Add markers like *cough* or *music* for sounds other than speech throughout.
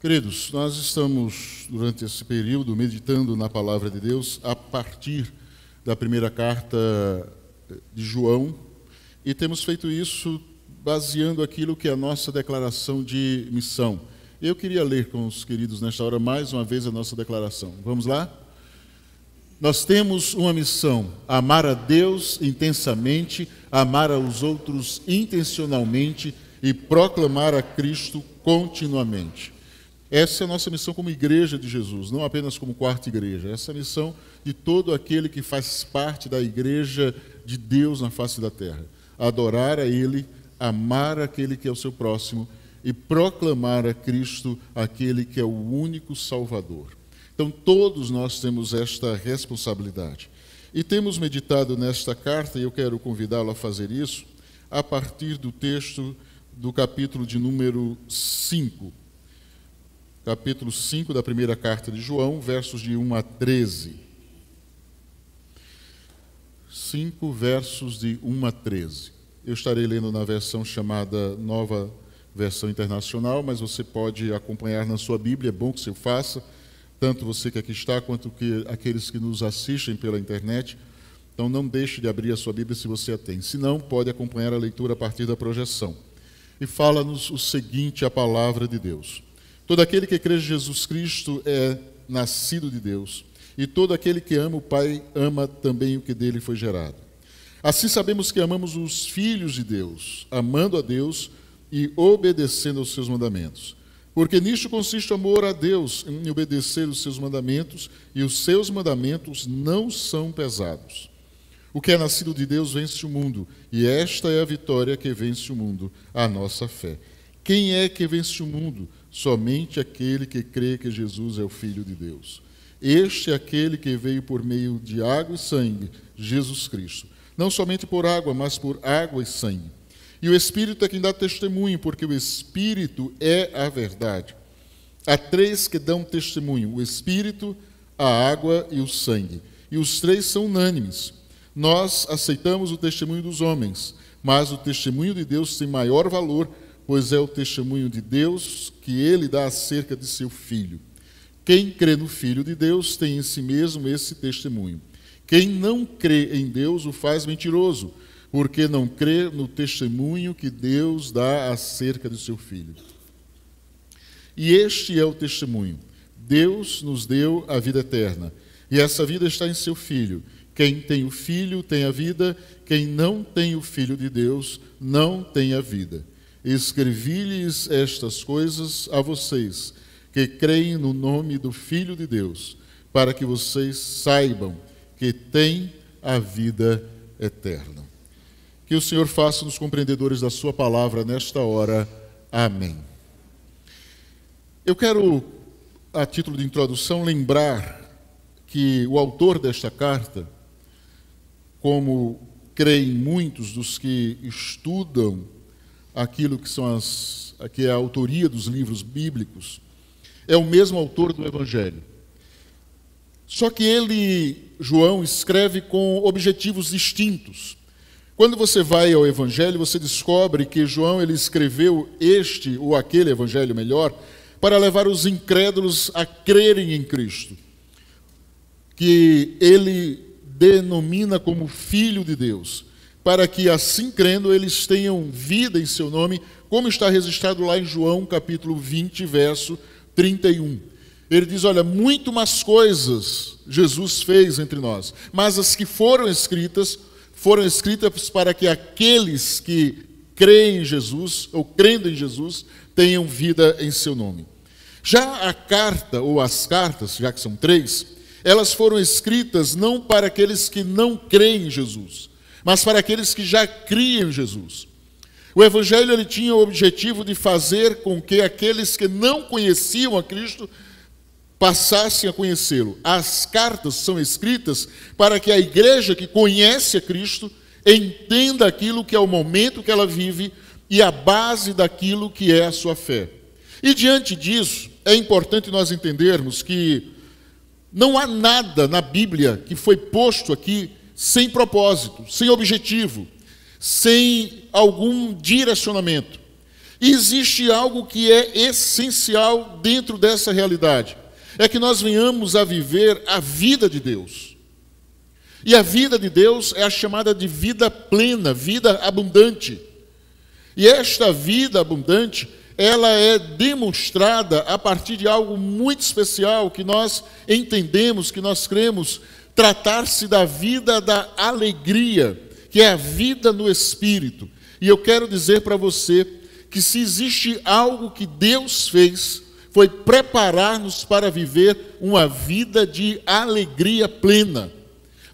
Queridos, nós estamos, durante esse período, meditando na palavra de Deus a partir da primeira carta de João e temos feito isso baseando aquilo que é a nossa declaração de missão. Eu queria ler com os queridos nesta hora mais uma vez a nossa declaração. Vamos lá? Nós temos uma missão: amar a Deus intensamente, amar aos outros intencionalmente e proclamar a Cristo continuamente. Essa é a nossa missão como igreja de Jesus, não apenas como quarta igreja. Essa é a missão de todo aquele que faz parte da igreja de Deus na face da terra. Adorar a Ele, amar aquele que é o seu próximo e proclamar a Cristo aquele que é o único Salvador. Então, todos nós temos esta responsabilidade. E temos meditado nesta carta, e eu quero convidá-lo a fazer isso, a partir do texto do capítulo de número 5 capítulo 5 da primeira carta de João, versos de 1 a 13. 5 versos de 1 a 13. Eu estarei lendo na versão chamada Nova Versão Internacional, mas você pode acompanhar na sua Bíblia, é bom que você faça, tanto você que aqui está, quanto que aqueles que nos assistem pela internet. Então não deixe de abrir a sua Bíblia se você a tem. Se não, pode acompanhar a leitura a partir da projeção. E fala-nos o seguinte a palavra de Deus. Todo aquele que crê em Jesus Cristo é nascido de Deus, e todo aquele que ama o Pai ama também o que dele foi gerado. Assim sabemos que amamos os filhos de Deus, amando a Deus e obedecendo aos seus mandamentos. Porque nisto consiste o amor a Deus, em obedecer os seus mandamentos, e os seus mandamentos não são pesados. O que é nascido de Deus vence o mundo, e esta é a vitória que vence o mundo, a nossa fé. Quem é que vence o mundo? Somente aquele que crê que Jesus é o Filho de Deus. Este é aquele que veio por meio de água e sangue, Jesus Cristo. Não somente por água, mas por água e sangue. E o Espírito é quem dá testemunho, porque o Espírito é a verdade. Há três que dão testemunho: o Espírito, a água e o sangue. E os três são unânimes. Nós aceitamos o testemunho dos homens, mas o testemunho de Deus tem maior valor pois é o testemunho de Deus que ele dá acerca de seu filho. Quem crê no Filho de Deus tem em si mesmo esse testemunho. Quem não crê em Deus o faz mentiroso, porque não crê no testemunho que Deus dá acerca de seu filho. E este é o testemunho: Deus nos deu a vida eterna, e essa vida está em seu filho. Quem tem o filho tem a vida, quem não tem o filho de Deus não tem a vida. Escrevi-lhes estas coisas a vocês, que creem no nome do Filho de Deus, para que vocês saibam que têm a vida eterna. Que o Senhor faça-nos compreendedores da Sua palavra nesta hora. Amém. Eu quero, a título de introdução, lembrar que o autor desta carta, como creem muitos dos que estudam aquilo que são as que é a autoria dos livros bíblicos, é o mesmo autor do evangelho. Só que ele, João, escreve com objetivos distintos. Quando você vai ao evangelho, você descobre que João ele escreveu este ou aquele evangelho melhor para levar os incrédulos a crerem em Cristo, que ele denomina como filho de Deus para que assim crendo eles tenham vida em seu nome, como está registrado lá em João capítulo 20, verso 31. Ele diz: Olha, muito mais coisas Jesus fez entre nós, mas as que foram escritas, foram escritas para que aqueles que creem em Jesus, ou crendo em Jesus, tenham vida em seu nome. Já a carta, ou as cartas, já que são três, elas foram escritas não para aqueles que não creem em Jesus, mas para aqueles que já criam em Jesus. O evangelho ele tinha o objetivo de fazer com que aqueles que não conheciam a Cristo passassem a conhecê-lo. As cartas são escritas para que a igreja que conhece a Cristo entenda aquilo que é o momento que ela vive e a base daquilo que é a sua fé. E diante disso, é importante nós entendermos que não há nada na Bíblia que foi posto aqui sem propósito, sem objetivo, sem algum direcionamento. existe algo que é essencial dentro dessa realidade: é que nós venhamos a viver a vida de Deus. E a vida de Deus é a chamada de vida plena, vida abundante. E esta vida abundante, ela é demonstrada a partir de algo muito especial que nós entendemos, que nós cremos, tratar-se da vida da alegria, que é a vida no espírito. E eu quero dizer para você que se existe algo que Deus fez, foi preparar-nos para viver uma vida de alegria plena.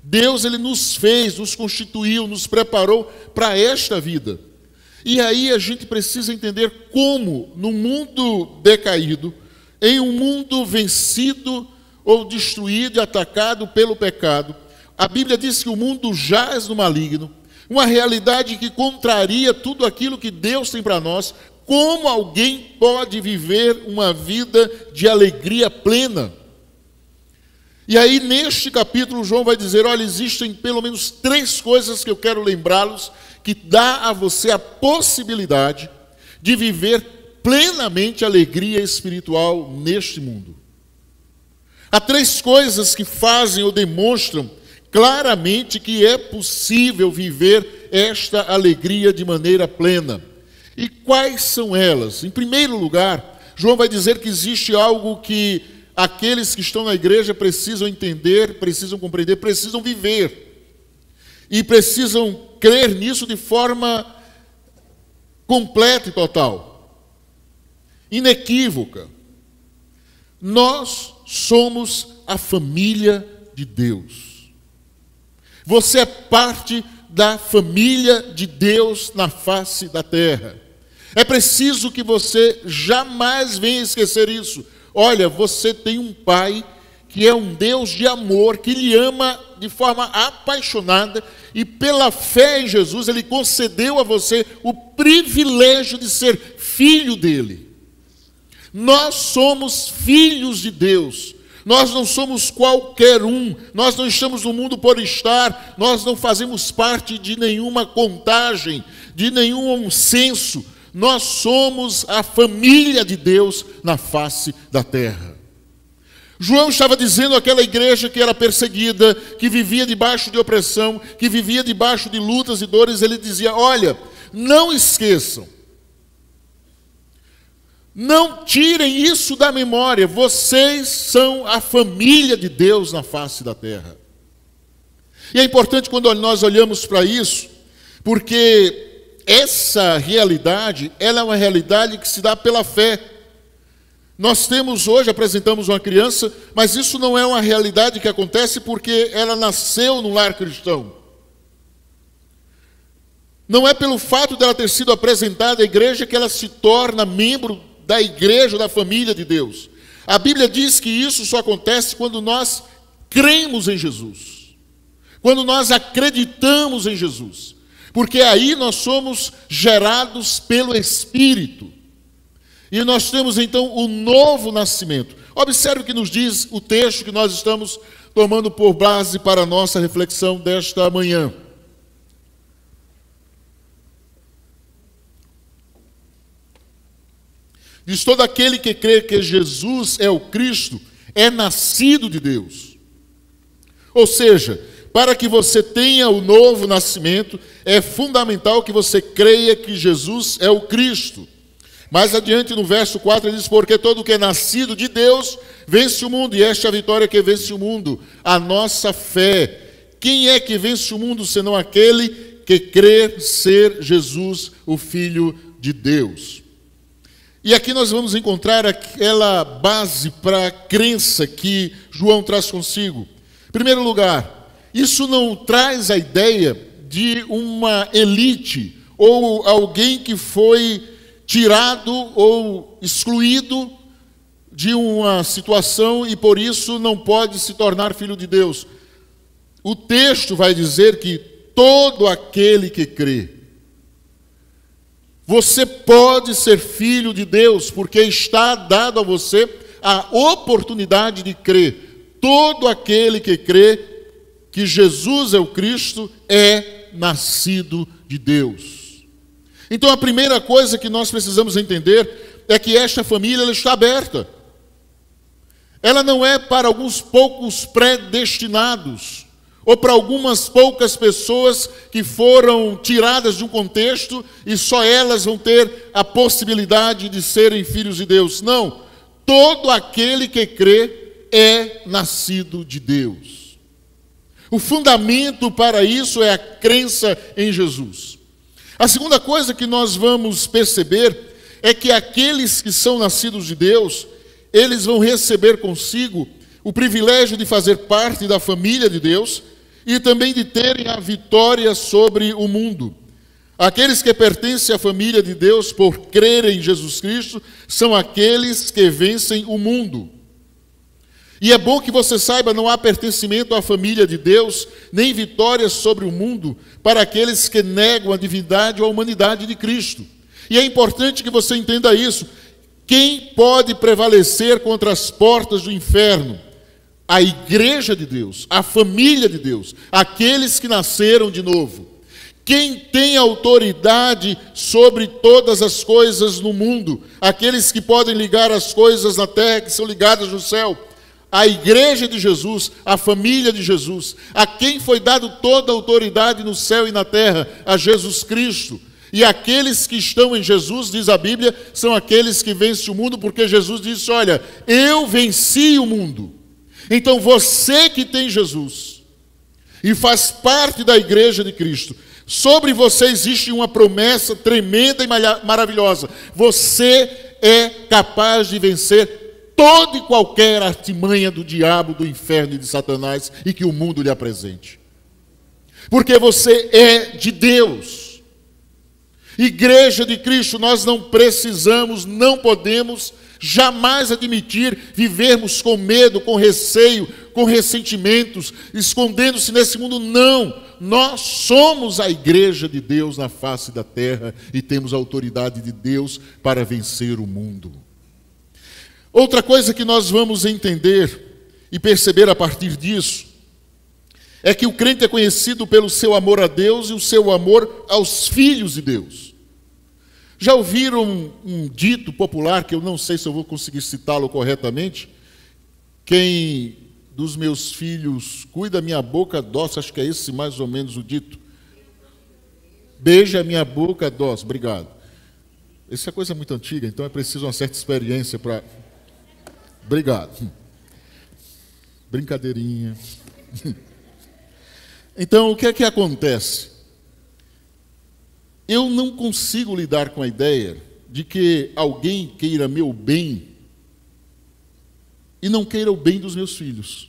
Deus ele nos fez, nos constituiu, nos preparou para esta vida. E aí a gente precisa entender como no mundo decaído, em um mundo vencido ou destruído e atacado pelo pecado, a Bíblia diz que o mundo jaz no maligno, uma realidade que contraria tudo aquilo que Deus tem para nós, como alguém pode viver uma vida de alegria plena? E aí, neste capítulo, João vai dizer: olha, existem pelo menos três coisas que eu quero lembrá-los, que dá a você a possibilidade de viver plenamente alegria espiritual neste mundo. Há três coisas que fazem ou demonstram claramente que é possível viver esta alegria de maneira plena. E quais são elas? Em primeiro lugar, João vai dizer que existe algo que aqueles que estão na igreja precisam entender, precisam compreender, precisam viver. E precisam crer nisso de forma completa e total, inequívoca. Nós somos a família de Deus. Você é parte da família de Deus na face da terra. É preciso que você jamais venha esquecer isso. Olha, você tem um pai que é um Deus de amor, que lhe ama de forma apaixonada, e pela fé em Jesus, ele concedeu a você o privilégio de ser filho dele. Nós somos filhos de Deus. Nós não somos qualquer um, nós não estamos no mundo por estar, nós não fazemos parte de nenhuma contagem, de nenhum censo, nós somos a família de Deus na face da terra. João estava dizendo àquela igreja que era perseguida, que vivia debaixo de opressão, que vivia debaixo de lutas e dores, ele dizia: Olha, não esqueçam, não tirem isso da memória, vocês são a família de Deus na face da terra. E é importante quando nós olhamos para isso, porque essa realidade, ela é uma realidade que se dá pela fé. Nós temos hoje, apresentamos uma criança, mas isso não é uma realidade que acontece porque ela nasceu no lar cristão. Não é pelo fato dela ter sido apresentada à igreja que ela se torna membro da igreja, da família de Deus. A Bíblia diz que isso só acontece quando nós cremos em Jesus, quando nós acreditamos em Jesus porque aí nós somos gerados pelo Espírito. E nós temos então o novo nascimento. Observe o que nos diz o texto que nós estamos tomando por base para a nossa reflexão desta manhã. Diz: todo aquele que crê que Jesus é o Cristo é nascido de Deus. Ou seja, para que você tenha o novo nascimento, é fundamental que você creia que Jesus é o Cristo. Mais adiante no verso 4 ele diz: Porque todo que é nascido de Deus vence o mundo, e esta é a vitória que vence o mundo, a nossa fé. Quem é que vence o mundo senão aquele que crê ser Jesus, o Filho de Deus? E aqui nós vamos encontrar aquela base para a crença que João traz consigo. Em primeiro lugar, isso não traz a ideia de uma elite ou alguém que foi tirado ou excluído de uma situação e por isso não pode se tornar filho de Deus. O texto vai dizer que todo aquele que crê, você pode ser filho de Deus, porque está dado a você a oportunidade de crer. Todo aquele que crê que Jesus é o Cristo, é nascido de Deus. Então a primeira coisa que nós precisamos entender é que esta família está aberta. Ela não é para alguns poucos predestinados, ou para algumas poucas pessoas que foram tiradas de um contexto e só elas vão ter a possibilidade de serem filhos de Deus. Não, todo aquele que crê é nascido de Deus. O fundamento para isso é a crença em Jesus. A segunda coisa que nós vamos perceber é que aqueles que são nascidos de Deus, eles vão receber consigo o privilégio de fazer parte da família de Deus e também de terem a vitória sobre o mundo. Aqueles que pertencem à família de Deus por crerem em Jesus Cristo são aqueles que vencem o mundo. E é bom que você saiba, não há pertencimento à família de Deus, nem vitória sobre o mundo para aqueles que negam a divindade ou a humanidade de Cristo. E é importante que você entenda isso. Quem pode prevalecer contra as portas do inferno? A igreja de Deus, a família de Deus, aqueles que nasceram de novo. Quem tem autoridade sobre todas as coisas no mundo? Aqueles que podem ligar as coisas na terra que são ligadas no céu a igreja de Jesus, a família de Jesus, a quem foi dado toda a autoridade no céu e na terra, a Jesus Cristo. E aqueles que estão em Jesus, diz a Bíblia, são aqueles que vencem o mundo, porque Jesus disse: Olha, eu venci o mundo. Então você que tem Jesus e faz parte da igreja de Cristo, sobre você existe uma promessa tremenda e maravilhosa: você é capaz de vencer toda e qualquer artimanha do diabo, do inferno e de Satanás e que o mundo lhe apresente. Porque você é de Deus. Igreja de Cristo, nós não precisamos, não podemos jamais admitir vivermos com medo, com receio, com ressentimentos, escondendo-se nesse mundo. Não, nós somos a igreja de Deus na face da terra e temos a autoridade de Deus para vencer o mundo. Outra coisa que nós vamos entender e perceber a partir disso é que o crente é conhecido pelo seu amor a Deus e o seu amor aos filhos de Deus. Já ouviram um, um dito popular, que eu não sei se eu vou conseguir citá-lo corretamente? Quem dos meus filhos cuida minha boca doce, acho que é esse mais ou menos o dito. Beija minha boca doce, obrigado. Essa é coisa muito antiga, então é preciso uma certa experiência para Obrigado. Brincadeirinha. *laughs* Então, o que é que acontece? Eu não consigo lidar com a ideia de que alguém queira meu bem e não queira o bem dos meus filhos.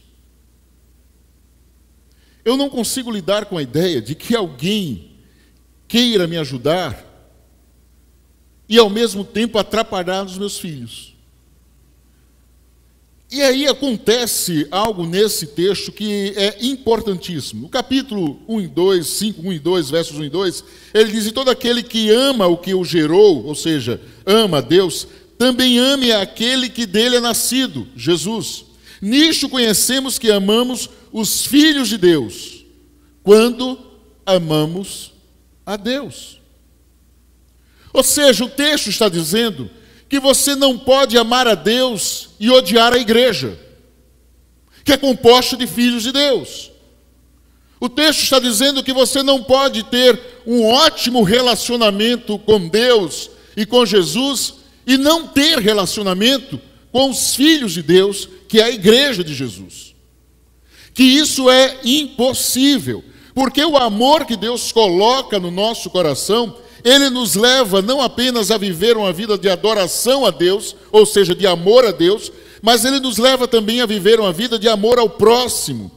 Eu não consigo lidar com a ideia de que alguém queira me ajudar e ao mesmo tempo atrapalhar os meus filhos. E aí acontece algo nesse texto que é importantíssimo. No capítulo 1 e 2, 5, 1 e 2, versos 1 e 2, ele diz: E todo aquele que ama o que o gerou, ou seja, ama Deus, também ame aquele que dele é nascido, Jesus. Nisto conhecemos que amamos os filhos de Deus, quando amamos a Deus. Ou seja, o texto está dizendo que você não pode amar a Deus e odiar a igreja, que é composta de filhos de Deus. O texto está dizendo que você não pode ter um ótimo relacionamento com Deus e com Jesus e não ter relacionamento com os filhos de Deus, que é a igreja de Jesus. Que isso é impossível, porque o amor que Deus coloca no nosso coração ele nos leva não apenas a viver uma vida de adoração a Deus, ou seja, de amor a Deus, mas ele nos leva também a viver uma vida de amor ao próximo,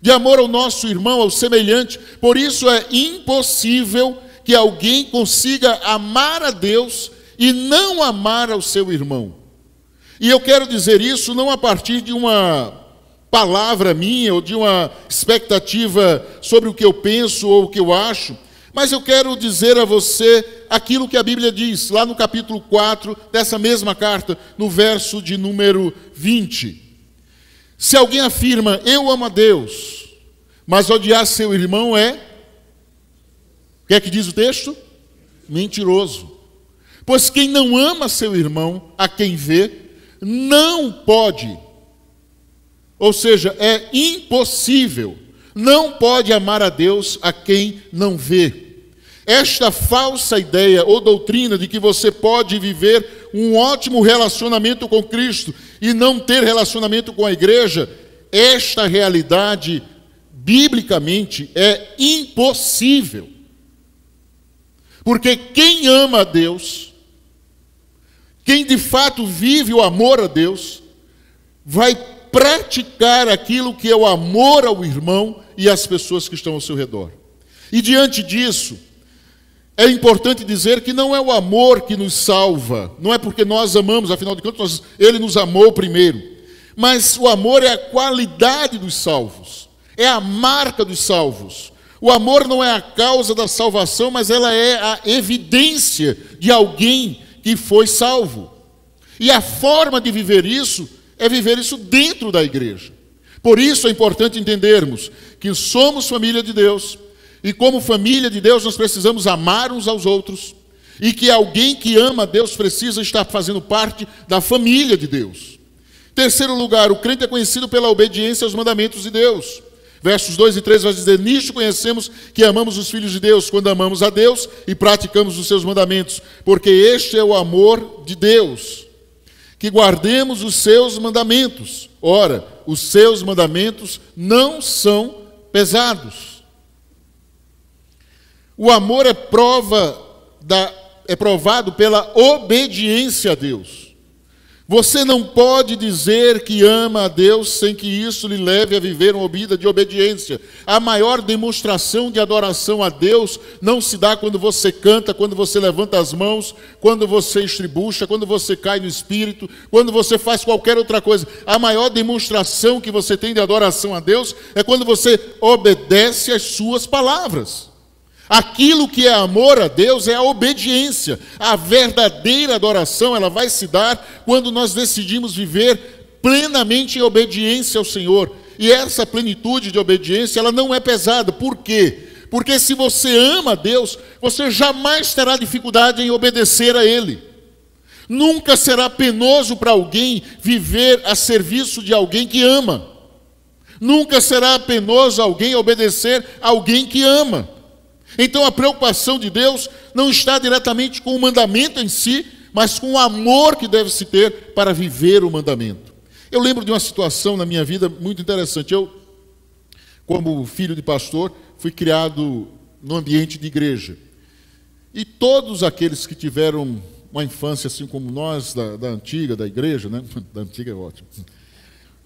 de amor ao nosso irmão, ao semelhante. Por isso é impossível que alguém consiga amar a Deus e não amar ao seu irmão. E eu quero dizer isso não a partir de uma palavra minha ou de uma expectativa sobre o que eu penso ou o que eu acho, mas eu quero dizer a você aquilo que a Bíblia diz, lá no capítulo 4 dessa mesma carta, no verso de número 20. Se alguém afirma, eu amo a Deus, mas odiar seu irmão é. O que é que diz o texto? mentiroso. Pois quem não ama seu irmão, a quem vê, não pode. Ou seja, é impossível. Não pode amar a Deus a quem não vê. Esta falsa ideia ou doutrina de que você pode viver um ótimo relacionamento com Cristo e não ter relacionamento com a igreja, esta realidade, biblicamente, é impossível. Porque quem ama a Deus, quem de fato vive o amor a Deus, vai praticar aquilo que é o amor ao irmão e às pessoas que estão ao seu redor. E diante disso, é importante dizer que não é o amor que nos salva, não é porque nós amamos, afinal de contas, ele nos amou primeiro. Mas o amor é a qualidade dos salvos, é a marca dos salvos. O amor não é a causa da salvação, mas ela é a evidência de alguém que foi salvo. E a forma de viver isso é viver isso dentro da igreja. Por isso é importante entendermos que somos família de Deus, e como família de Deus, nós precisamos amar uns aos outros. E que alguém que ama Deus precisa estar fazendo parte da família de Deus. Terceiro lugar, o crente é conhecido pela obediência aos mandamentos de Deus. Versos 2 e 3 vai dizer: Nisto conhecemos que amamos os filhos de Deus, quando amamos a Deus e praticamos os seus mandamentos, porque este é o amor de Deus, que guardemos os seus mandamentos. Ora, os seus mandamentos não são pesados. O amor é prova da, é provado pela obediência a Deus. Você não pode dizer que ama a Deus sem que isso lhe leve a viver uma vida de obediência. A maior demonstração de adoração a Deus não se dá quando você canta, quando você levanta as mãos, quando você estribucha, quando você cai no espírito, quando você faz qualquer outra coisa. A maior demonstração que você tem de adoração a Deus é quando você obedece às suas palavras. Aquilo que é amor a Deus é a obediência. A verdadeira adoração, ela vai se dar quando nós decidimos viver plenamente em obediência ao Senhor. E essa plenitude de obediência, ela não é pesada. Por quê? Porque se você ama a Deus, você jamais terá dificuldade em obedecer a Ele. Nunca será penoso para alguém viver a serviço de alguém que ama. Nunca será penoso alguém obedecer a alguém que ama. Então a preocupação de Deus não está diretamente com o mandamento em si, mas com o amor que deve se ter para viver o mandamento. Eu lembro de uma situação na minha vida muito interessante. Eu, como filho de pastor, fui criado no ambiente de igreja. E todos aqueles que tiveram uma infância assim como nós, da, da antiga, da igreja, né? *laughs* da antiga é ótimo.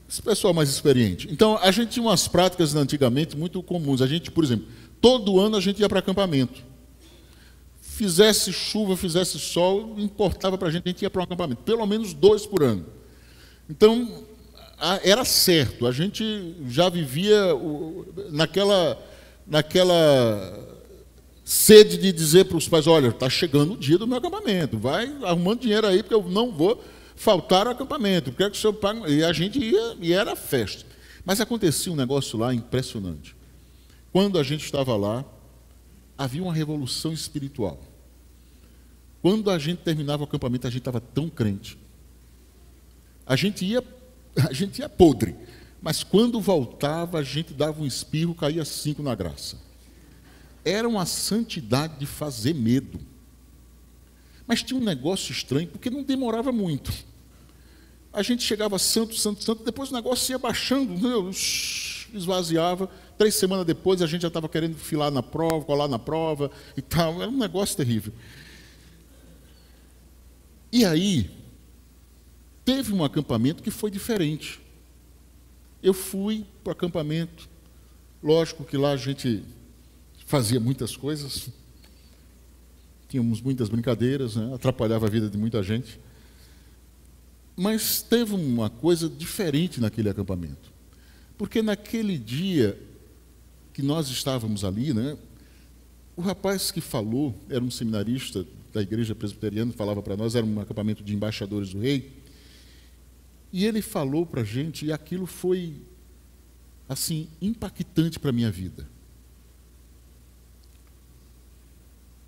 Esse pessoal mais experiente. Então, a gente tinha umas práticas antigamente muito comuns. A gente, por exemplo, Todo ano a gente ia para acampamento. Fizesse chuva, fizesse sol, importava para a gente, a gente ia para um acampamento. Pelo menos dois por ano. Então, era certo, a gente já vivia naquela, naquela sede de dizer para os pais: olha, está chegando o dia do meu acampamento, vai arrumando dinheiro aí, porque eu não vou faltar o acampamento. Quero que o pague. E a gente ia, e era festa. Mas acontecia um negócio lá impressionante. Quando a gente estava lá, havia uma revolução espiritual. Quando a gente terminava o acampamento, a gente estava tão crente. A gente ia, *laughs* a gente ia podre. Mas quando voltava, a gente dava um espirro, caía cinco na graça. Era uma santidade de fazer medo. Mas tinha um negócio estranho, porque não demorava muito. A gente chegava santo, santo, santo, depois o negócio ia baixando, esvaziava. Três semanas depois a gente já estava querendo filar na prova, colar na prova e tal. Era um negócio terrível. E aí, teve um acampamento que foi diferente. Eu fui para o acampamento. Lógico que lá a gente fazia muitas coisas. Tínhamos muitas brincadeiras, né? atrapalhava a vida de muita gente. Mas teve uma coisa diferente naquele acampamento. Porque naquele dia que nós estávamos ali, né? O rapaz que falou era um seminarista da igreja presbiteriana, falava para nós, era um acampamento de embaixadores do rei. E ele falou para a gente, e aquilo foi, assim, impactante para a minha vida.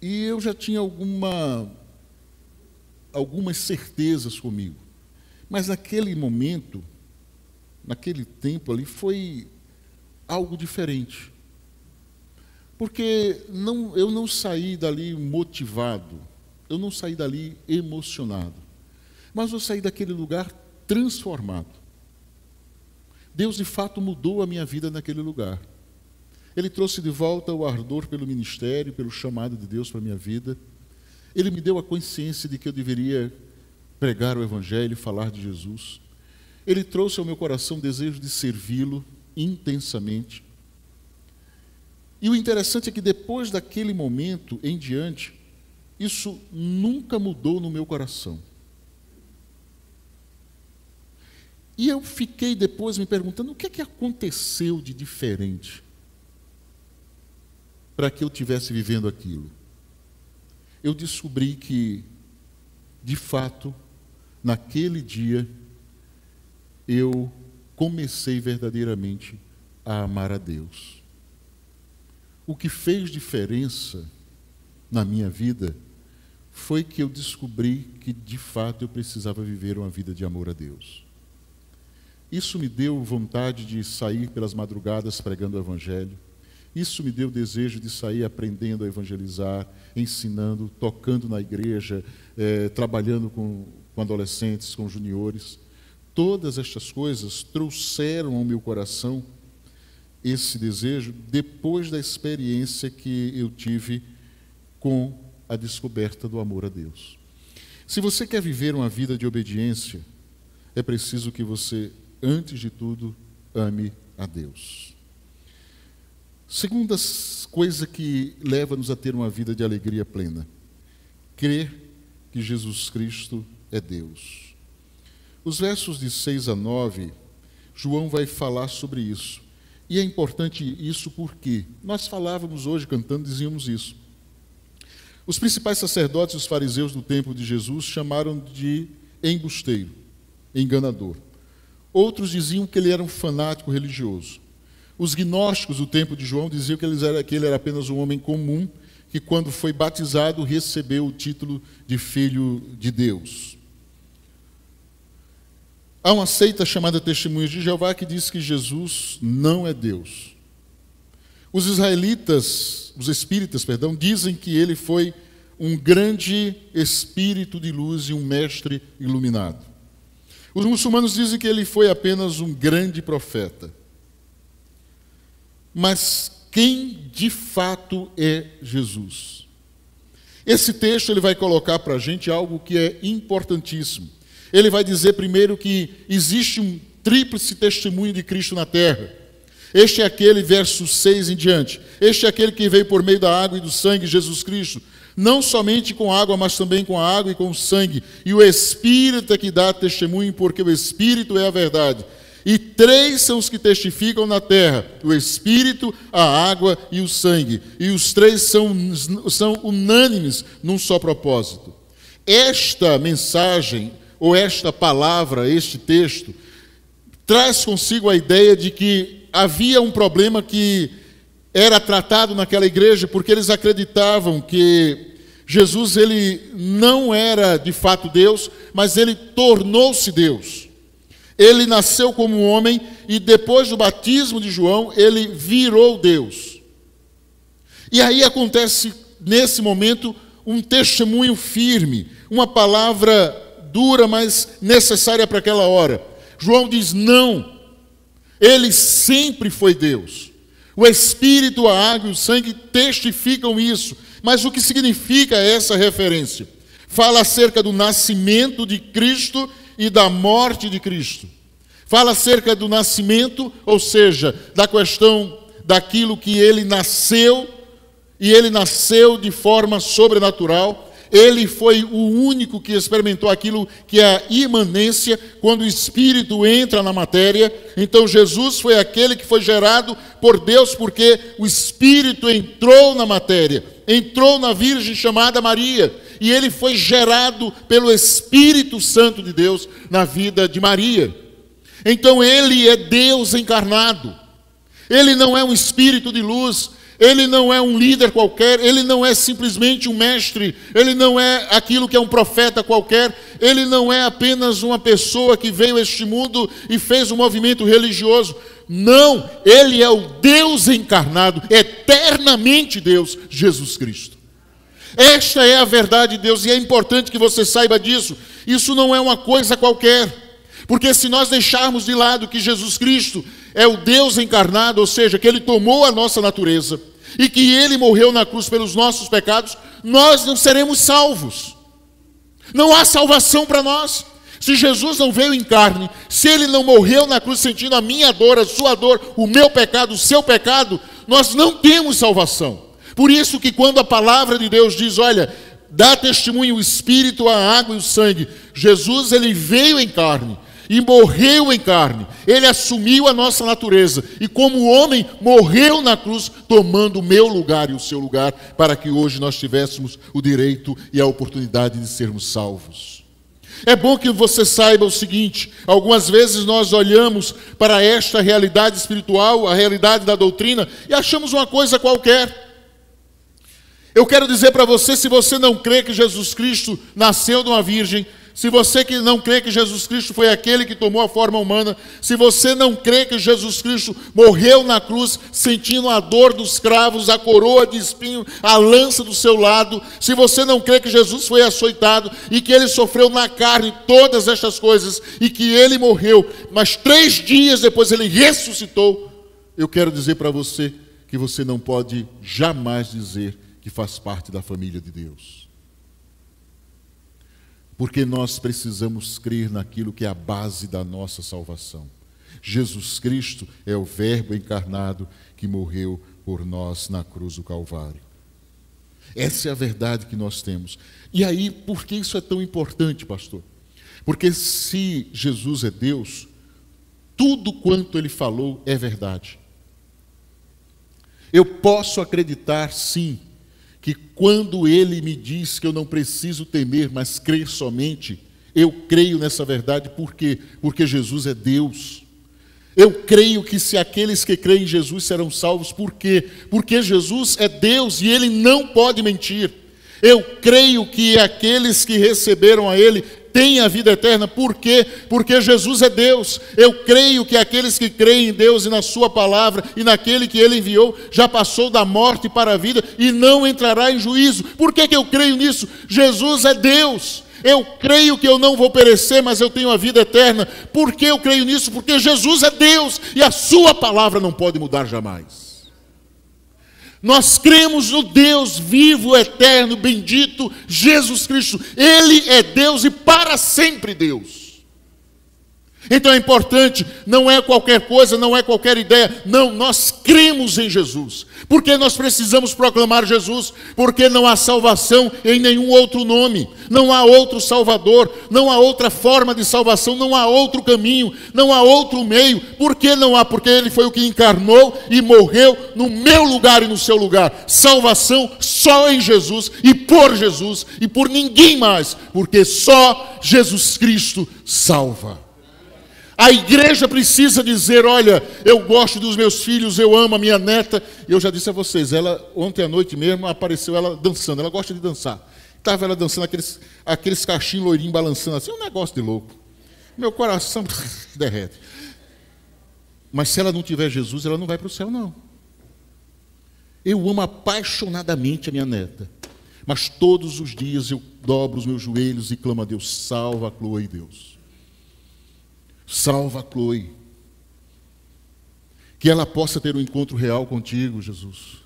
E eu já tinha alguma, algumas certezas comigo. Mas naquele momento, naquele tempo ali, foi algo diferente. Porque não, eu não saí dali motivado, eu não saí dali emocionado, mas eu saí daquele lugar transformado. Deus de fato mudou a minha vida naquele lugar. Ele trouxe de volta o ardor pelo ministério, pelo chamado de Deus para a minha vida. Ele me deu a consciência de que eu deveria pregar o Evangelho, falar de Jesus. Ele trouxe ao meu coração o desejo de servi-lo intensamente. E o interessante é que depois daquele momento em diante, isso nunca mudou no meu coração. E eu fiquei depois me perguntando o que é que aconteceu de diferente para que eu tivesse vivendo aquilo. Eu descobri que, de fato, naquele dia, eu comecei verdadeiramente a amar a Deus. O que fez diferença na minha vida foi que eu descobri que, de fato, eu precisava viver uma vida de amor a Deus. Isso me deu vontade de sair pelas madrugadas pregando o Evangelho. Isso me deu desejo de sair aprendendo a evangelizar, ensinando, tocando na igreja, eh, trabalhando com, com adolescentes, com juniores. Todas estas coisas trouxeram ao meu coração esse desejo depois da experiência que eu tive com a descoberta do amor a Deus. Se você quer viver uma vida de obediência, é preciso que você antes de tudo, ame a Deus. Segunda coisa que leva-nos a ter uma vida de alegria plena: crer que Jesus Cristo é Deus. Os versos de 6 a 9, João vai falar sobre isso. E é importante isso porque nós falávamos hoje, cantando, dizíamos isso. Os principais sacerdotes e os fariseus do tempo de Jesus chamaram de embusteiro, enganador. Outros diziam que ele era um fanático religioso. Os gnósticos do tempo de João diziam que ele, era, que ele era apenas um homem comum, que quando foi batizado recebeu o título de filho de Deus. Há uma seita chamada Testemunhos de Jeová que diz que Jesus não é Deus. Os israelitas, os espíritas, perdão, dizem que ele foi um grande espírito de luz e um mestre iluminado. Os muçulmanos dizem que ele foi apenas um grande profeta. Mas quem de fato é Jesus? Esse texto ele vai colocar para a gente algo que é importantíssimo. Ele vai dizer primeiro que existe um tríplice testemunho de Cristo na terra. Este é aquele, verso 6 em diante. Este é aquele que veio por meio da água e do sangue, Jesus Cristo, não somente com água, mas também com a água e com o sangue. E o Espírito é que dá testemunho, porque o Espírito é a verdade. E três são os que testificam na terra: o Espírito, a água e o sangue. E os três são, são unânimes num só propósito. Esta mensagem, ou esta palavra, este texto, traz consigo a ideia de que havia um problema que era tratado naquela igreja, porque eles acreditavam que Jesus ele não era de fato Deus, mas ele tornou-se Deus. Ele nasceu como homem e depois do batismo de João, ele virou Deus. E aí acontece nesse momento um testemunho firme, uma palavra dura, mas necessária para aquela hora. João diz: não, ele sempre foi Deus. O Espírito, a água e o sangue testificam isso. Mas o que significa essa referência? Fala acerca do nascimento de Cristo e da morte de Cristo. Fala acerca do nascimento, ou seja, da questão daquilo que ele nasceu, e ele nasceu de forma sobrenatural, ele foi o único que experimentou aquilo que é a imanência, quando o Espírito entra na matéria. Então, Jesus foi aquele que foi gerado por Deus, porque o Espírito entrou na matéria, entrou na Virgem chamada Maria, e ele foi gerado pelo Espírito Santo de Deus na vida de Maria. Então, ele é Deus encarnado. Ele não é um espírito de luz, Ele não é um líder qualquer, ele não é simplesmente um mestre, ele não é aquilo que é um profeta qualquer, ele não é apenas uma pessoa que veio a este mundo e fez um movimento religioso. Não, ele é o Deus encarnado, eternamente Deus, Jesus Cristo. Esta é a verdade de Deus e é importante que você saiba disso. Isso não é uma coisa qualquer. Porque se nós deixarmos de lado que Jesus Cristo é o Deus encarnado, ou seja, que ele tomou a nossa natureza e que ele morreu na cruz pelos nossos pecados, nós não seremos salvos. Não há salvação para nós. Se Jesus não veio em carne, se ele não morreu na cruz sentindo a minha dor, a sua dor, o meu pecado, o seu pecado, nós não temos salvação. Por isso que quando a palavra de Deus diz, olha, dá testemunho o espírito, a água e o sangue, Jesus ele veio em carne e morreu em carne. Ele assumiu a nossa natureza e como homem morreu na cruz, tomando o meu lugar e o seu lugar, para que hoje nós tivéssemos o direito e a oportunidade de sermos salvos. É bom que você saiba o seguinte: algumas vezes nós olhamos para esta realidade espiritual, a realidade da doutrina, e achamos uma coisa qualquer. Eu quero dizer para você: se você não crê que Jesus Cristo nasceu de uma virgem, se você que não crê que Jesus Cristo foi aquele que tomou a forma humana, se você não crê que Jesus Cristo morreu na cruz, sentindo a dor dos cravos, a coroa de espinho, a lança do seu lado, se você não crê que Jesus foi açoitado e que ele sofreu na carne todas estas coisas e que ele morreu, mas três dias depois ele ressuscitou, eu quero dizer para você que você não pode jamais dizer que faz parte da família de Deus porque nós precisamos crer naquilo que é a base da nossa salvação. Jesus Cristo é o Verbo encarnado que morreu por nós na cruz do Calvário. Essa é a verdade que nós temos. E aí, por que isso é tão importante, pastor? Porque se Jesus é Deus, tudo quanto ele falou é verdade. Eu posso acreditar, sim, quando ele me diz que eu não preciso temer, mas crer somente, eu creio nessa verdade, por quê? Porque Jesus é Deus. Eu creio que se aqueles que creem em Jesus serão salvos, por quê? Porque Jesus é Deus e ele não pode mentir. Eu creio que aqueles que receberam a Ele têm a vida eterna. Por quê? Porque Jesus é Deus. Eu creio que aqueles que creem em Deus e na Sua palavra e naquele que Ele enviou já passou da morte para a vida e não entrará em juízo. Por que, que eu creio nisso? Jesus é Deus. Eu creio que eu não vou perecer, mas eu tenho a vida eterna. Por que eu creio nisso? Porque Jesus é Deus e a Sua palavra não pode mudar jamais. Nós cremos no Deus vivo, eterno, bendito, Jesus Cristo. Ele é Deus e para sempre Deus. Então é importante, não é qualquer coisa, não é qualquer ideia, não, nós cremos em Jesus. Porque nós precisamos proclamar Jesus? Porque não há salvação em nenhum outro nome, não há outro Salvador, não há outra forma de salvação, não há outro caminho, não há outro meio. Por que não há? Porque Ele foi o que encarnou e morreu no meu lugar e no seu lugar. Salvação só em Jesus e por Jesus e por ninguém mais, porque só Jesus Cristo salva. A igreja precisa dizer: olha, eu gosto dos meus filhos, eu amo a minha neta. Eu já disse a vocês, ela ontem à noite mesmo apareceu ela dançando, ela gosta de dançar. Estava ela dançando aqueles, aqueles cachinhos loirinhos balançando assim, um negócio de louco. Meu coração *laughs* derrete. Mas se ela não tiver Jesus, ela não vai para o céu, não. Eu amo apaixonadamente a minha neta. Mas todos os dias eu dobro os meus joelhos e clamo a Deus: salva a Chloe, Deus. Salva a Chloe. Que ela possa ter um encontro real contigo, Jesus.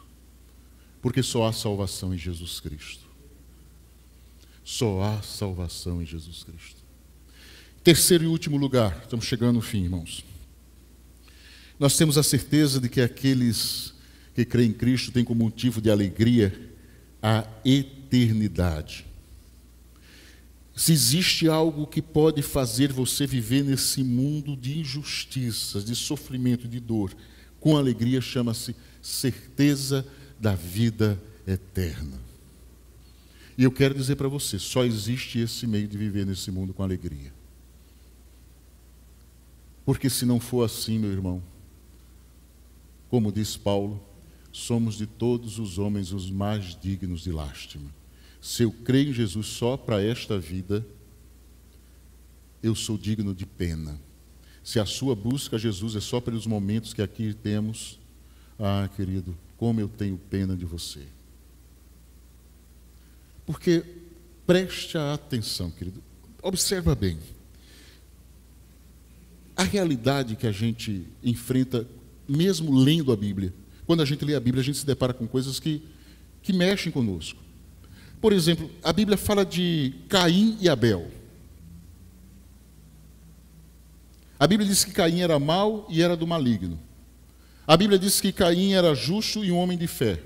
Porque só há salvação em Jesus Cristo. Só há salvação em Jesus Cristo. Terceiro e último lugar, estamos chegando no fim, irmãos. Nós temos a certeza de que aqueles que creem em Cristo têm como motivo de alegria a eternidade. Se existe algo que pode fazer você viver nesse mundo de injustiças, de sofrimento, de dor, com alegria, chama-se certeza da vida eterna. E eu quero dizer para você: só existe esse meio de viver nesse mundo com alegria. Porque se não for assim, meu irmão, como diz Paulo, somos de todos os homens os mais dignos de lástima. Se eu creio em Jesus só para esta vida, eu sou digno de pena. Se a sua busca a Jesus é só pelos momentos que aqui temos, ah, querido, como eu tenho pena de você. Porque preste atenção, querido, observa bem. A realidade que a gente enfrenta, mesmo lendo a Bíblia, quando a gente lê a Bíblia, a gente se depara com coisas que, que mexem conosco. Por exemplo, a Bíblia fala de Caim e Abel. A Bíblia diz que Caim era mau e era do maligno. A Bíblia diz que Caim era justo e um homem de fé.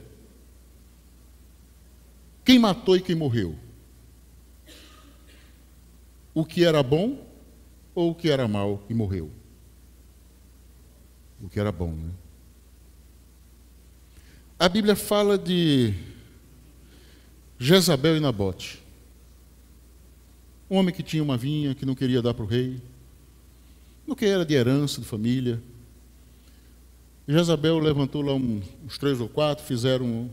Quem matou e quem morreu? O que era bom ou o que era mal e morreu? O que era bom, né? A Bíblia fala de Jezabel e Nabote. Um homem que tinha uma vinha que não queria dar para o rei, no que era de herança de família. Jezabel levantou lá um, uns três ou quatro, fizeram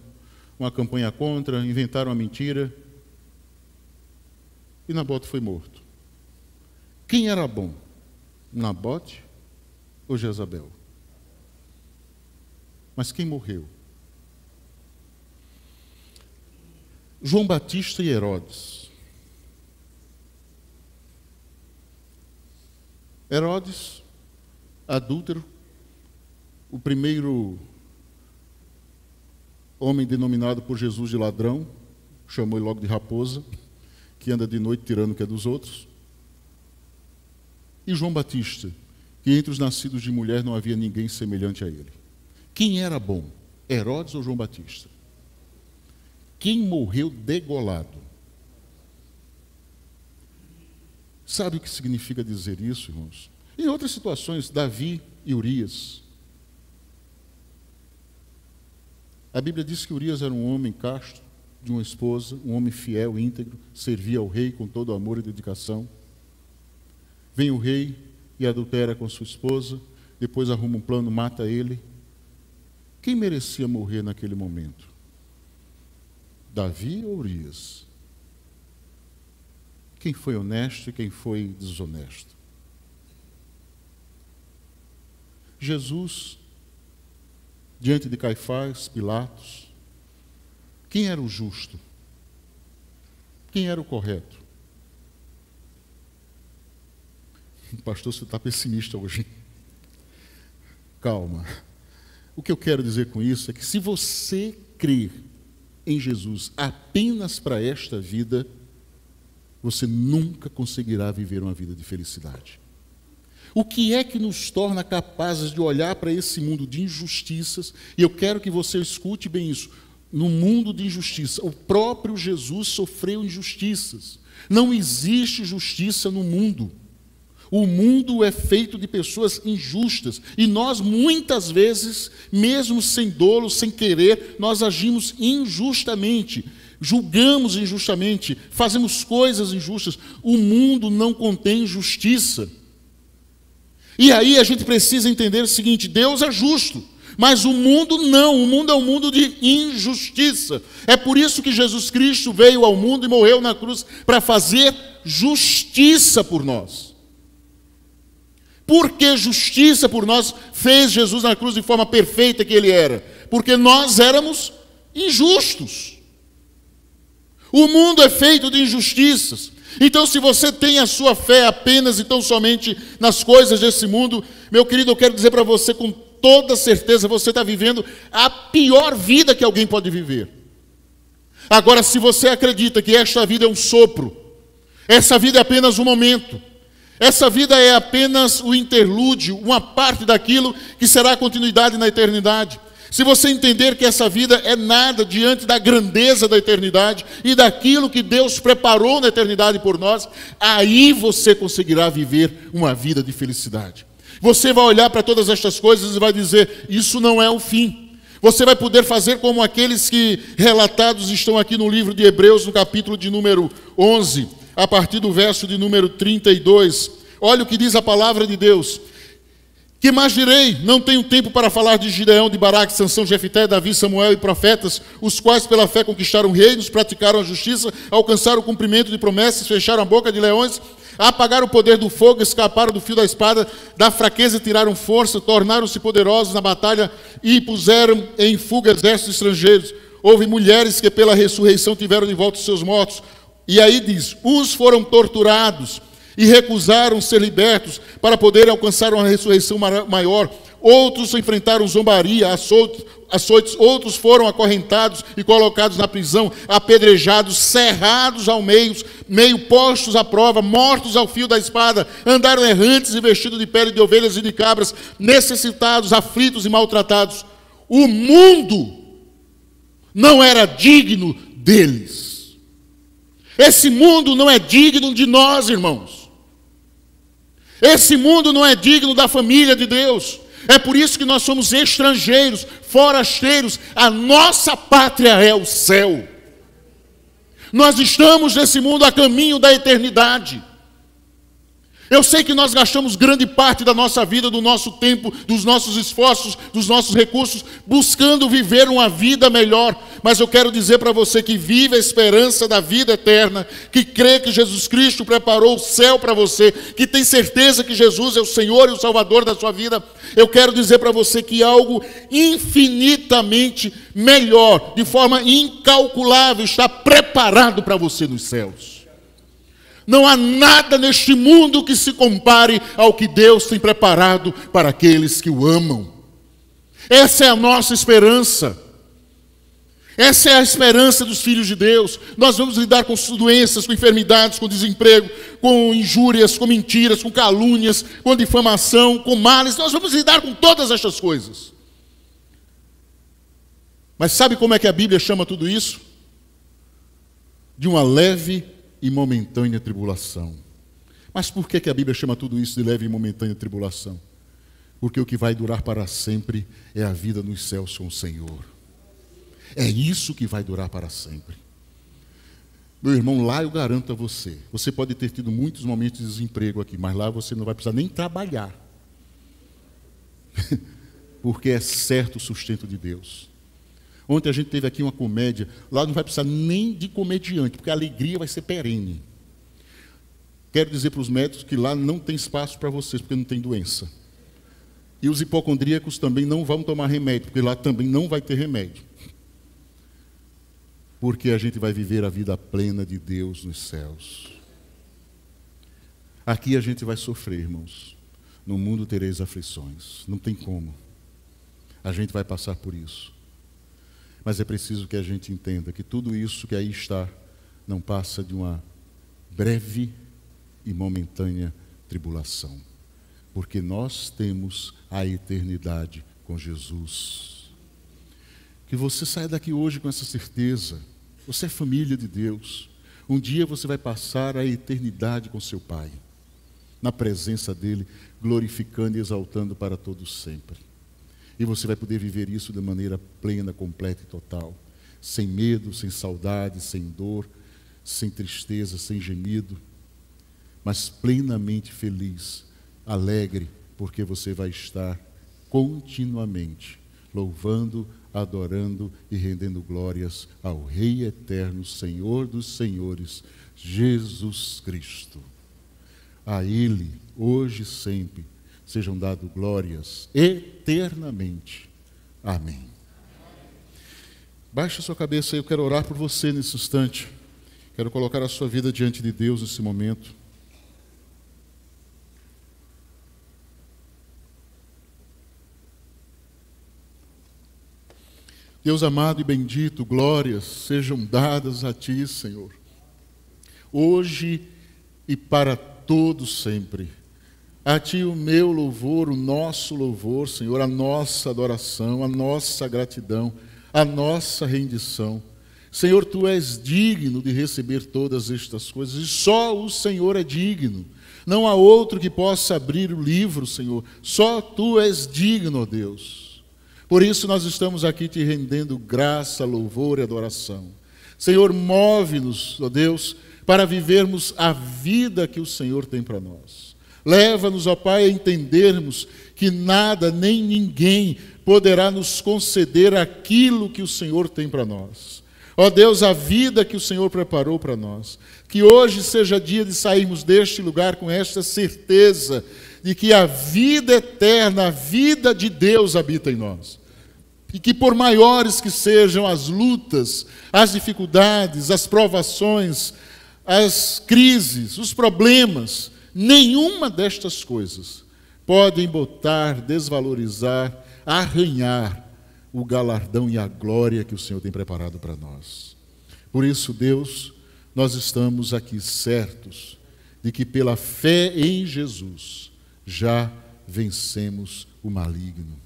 uma campanha contra, inventaram uma mentira. E Nabote foi morto. Quem era bom? Nabote ou Jezabel? Mas quem morreu? João Batista e Herodes. Herodes, adúltero, o primeiro homem denominado por Jesus de ladrão, chamou ele logo de raposa, que anda de noite tirando o que é dos outros. E João Batista, que entre os nascidos de mulher não havia ninguém semelhante a ele. Quem era bom, Herodes ou João Batista? Quem morreu degolado. Sabe o que significa dizer isso, irmãos? Em outras situações, Davi e Urias. A Bíblia diz que Urias era um homem casto, de uma esposa, um homem fiel, íntegro, servia ao rei com todo amor e dedicação. Vem o rei e adultera com sua esposa, depois arruma um plano, mata ele. Quem merecia morrer naquele momento? Davi ou Urias? Quem foi honesto e quem foi desonesto? Jesus, diante de Caifás, Pilatos, quem era o justo? Quem era o correto? Pastor, você está pessimista hoje. Calma. O que eu quero dizer com isso é que se você crer em Jesus apenas para esta vida, você nunca conseguirá viver uma vida de felicidade. O que é que nos torna capazes de olhar para esse mundo de injustiças? E eu quero que você escute bem isso. No mundo de injustiça, o próprio Jesus sofreu injustiças. Não existe justiça no mundo. O mundo é feito de pessoas injustas e nós muitas vezes, mesmo sem dolo, sem querer, nós agimos injustamente, julgamos injustamente, fazemos coisas injustas. O mundo não contém justiça. E aí a gente precisa entender o seguinte: Deus é justo. Mas o mundo não, o mundo é um mundo de injustiça. É por isso que Jesus Cristo veio ao mundo e morreu na cruz para fazer justiça por nós. Porque justiça por nós fez Jesus na cruz de forma perfeita que ele era? Porque nós éramos injustos. O mundo é feito de injustiças. Então, se você tem a sua fé apenas e tão somente nas coisas desse mundo, meu querido, eu quero dizer para você com toda certeza, você está vivendo a pior vida que alguém pode viver. Agora, se você acredita que esta vida é um sopro, essa vida é apenas um momento, essa vida é apenas o interlúdio, uma parte daquilo que será continuidade na eternidade. Se você entender que essa vida é nada diante da grandeza da eternidade e daquilo que Deus preparou na eternidade por nós, aí você conseguirá viver uma vida de felicidade. Você vai olhar para todas estas coisas e vai dizer: Isso não é o fim. Você vai poder fazer como aqueles que relatados estão aqui no livro de Hebreus, no capítulo de número 11 a partir do verso de número 32. Olha o que diz a palavra de Deus: Que mais direi? Não tenho tempo para falar de Gideão, de Baraque, Sansão, Jefité, Davi, Samuel e profetas, os quais pela fé conquistaram reinos, praticaram a justiça, alcançaram o cumprimento de promessas, fecharam a boca de leões, apagaram o poder do fogo, escaparam do fio da espada, da fraqueza tiraram força, tornaram-se poderosos na batalha e puseram em fuga exércitos estrangeiros. Houve mulheres que pela ressurreição tiveram de volta os seus mortos. E aí diz: uns foram torturados, e recusaram ser libertos para poderem alcançar uma ressurreição maior. Outros enfrentaram zombaria, açoites, outros foram acorrentados e colocados na prisão, apedrejados, cerrados ao meio, meio postos à prova, mortos ao fio da espada, andaram errantes e vestidos de pele de ovelhas e de cabras, necessitados, aflitos e maltratados. O mundo não era digno deles. Esse mundo não é digno de nós, irmãos. Esse mundo não é digno da família de Deus. É por isso que nós somos estrangeiros, forasteiros. A nossa pátria é o céu. Nós estamos nesse mundo a caminho da eternidade. Eu sei que nós gastamos grande parte da nossa vida, do nosso tempo, dos nossos esforços, dos nossos recursos, buscando viver uma vida melhor. Mas eu quero dizer para você que vive a esperança da vida eterna, que crê que Jesus Cristo preparou o céu para você, que tem certeza que Jesus é o Senhor e o Salvador da sua vida. Eu quero dizer para você que algo infinitamente melhor, de forma incalculável, está preparado para você nos céus. Não há nada neste mundo que se compare ao que Deus tem preparado para aqueles que o amam. Essa é a nossa esperança. Essa é a esperança dos filhos de Deus. Nós vamos lidar com doenças, com enfermidades, com desemprego, com injúrias, com mentiras, com calúnias, com difamação, com males. Nós vamos lidar com todas estas coisas. Mas sabe como é que a Bíblia chama tudo isso? De uma leve e momentânea tribulação. Mas por que, que a Bíblia chama tudo isso de leve e momentânea tribulação? Porque o que vai durar para sempre é a vida nos céus com o Senhor. É isso que vai durar para sempre. Meu irmão, lá eu garanto a você. Você pode ter tido muitos momentos de desemprego aqui, mas lá você não vai precisar nem trabalhar. *laughs* Porque é certo o sustento de Deus. Ontem a gente teve aqui uma comédia, lá não vai precisar nem de comediante, porque a alegria vai ser perene. Quero dizer para os médicos que lá não tem espaço para vocês, porque não tem doença. E os hipocondríacos também não vão tomar remédio, porque lá também não vai ter remédio. Porque a gente vai viver a vida plena de Deus nos céus. Aqui a gente vai sofrer, irmãos. No mundo tereis aflições. Não tem como. A gente vai passar por isso. Mas é preciso que a gente entenda que tudo isso que aí está não passa de uma breve e momentânea tribulação, porque nós temos a eternidade com Jesus. Que você saia daqui hoje com essa certeza. Você é família de Deus. Um dia você vai passar a eternidade com seu Pai, na presença dele, glorificando e exaltando para todos sempre. E você vai poder viver isso de maneira plena, completa e total. Sem medo, sem saudade, sem dor, sem tristeza, sem gemido, mas plenamente feliz, alegre, porque você vai estar continuamente louvando, adorando e rendendo glórias ao Rei eterno, Senhor dos Senhores, Jesus Cristo. A Ele, hoje e sempre, sejam dadas glórias eternamente. Amém. Baixe a sua cabeça eu quero orar por você nesse instante. Quero colocar a sua vida diante de Deus nesse momento. Deus amado e bendito, glórias sejam dadas a Ti, Senhor, hoje e para todos sempre. A Ti o meu louvor, o nosso louvor, Senhor, a nossa adoração, a nossa gratidão, a nossa rendição. Senhor, Tu és digno de receber todas estas coisas, e só o Senhor é digno. Não há outro que possa abrir o livro, Senhor. Só Tu és digno, ó Deus. Por isso nós estamos aqui te rendendo graça, louvor e adoração. Senhor, move-nos, ó Deus, para vivermos a vida que o Senhor tem para nós. Leva-nos, ó Pai, a entendermos que nada nem ninguém poderá nos conceder aquilo que o Senhor tem para nós. Ó Deus, a vida que o Senhor preparou para nós. Que hoje seja dia de sairmos deste lugar com esta certeza de que a vida eterna, a vida de Deus habita em nós. E que por maiores que sejam as lutas, as dificuldades, as provações, as crises, os problemas, nenhuma destas coisas podem botar, desvalorizar, arranhar o galardão e a glória que o Senhor tem preparado para nós. Por isso, Deus, nós estamos aqui certos de que pela fé em Jesus já vencemos o maligno.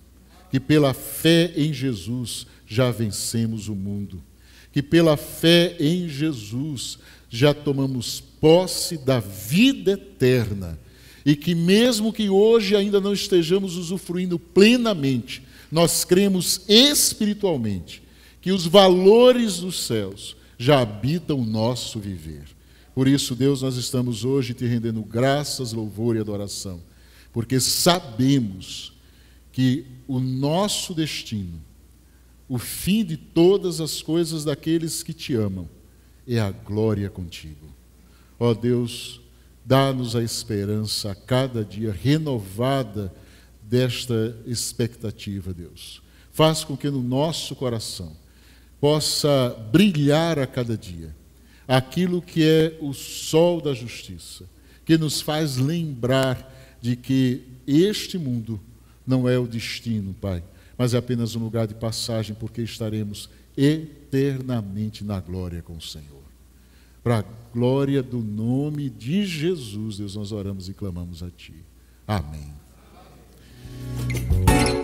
Que pela fé em Jesus já vencemos o mundo. Que pela fé em Jesus já tomamos posse da vida eterna. E que, mesmo que hoje ainda não estejamos usufruindo plenamente, nós cremos espiritualmente que os valores dos céus já habitam o nosso viver. Por isso, Deus, nós estamos hoje te rendendo graças, louvor e adoração, porque sabemos que o nosso destino, o fim de todas as coisas daqueles que te amam, é a glória contigo. Ó Deus, dá-nos a esperança a cada dia renovada desta expectativa, Deus. Faz com que no nosso coração possa brilhar a cada dia aquilo que é o sol da justiça, que nos faz lembrar de que este mundo não é o destino, Pai, mas é apenas um lugar de passagem, porque estaremos eternamente eternamente na glória com o Senhor. Para a glória do nome de Jesus, Deus, nós oramos e clamamos a Ti. Amém. Amém.